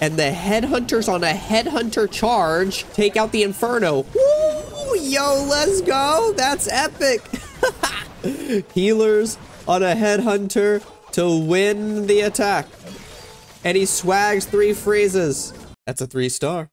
And the headhunters on a headhunter charge take out the Inferno. Woo! Yo, let's go. That's epic. Healers on a headhunter to win the attack. And he swags three freezes. That's a three star.